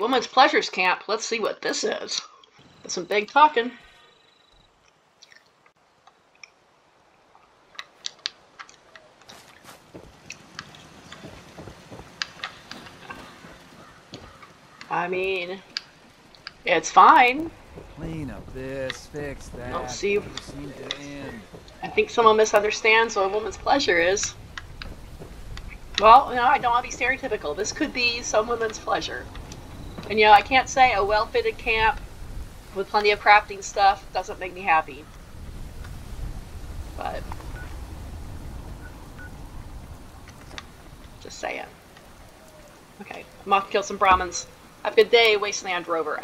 Woman's Pleasures Camp. Let's see what this is. That's some big talking. I mean, it's fine. Clean up this, fix that. I'll see. Never seem to end. I think someone misunderstands what a woman's pleasure is. Well, know, I don't want to be stereotypical. This could be some woman's pleasure. And, you know, I can't say a well fitted camp with plenty of crafting stuff doesn't make me happy. But. Just saying. Okay, I'm off to kill some Brahmins. Have a good day, Wasteland Rover.